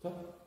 Kto?